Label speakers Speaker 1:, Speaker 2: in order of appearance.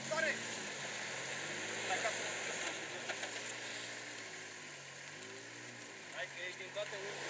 Speaker 1: Doctore! La casă nu puteți să Hai că e din toate urmele.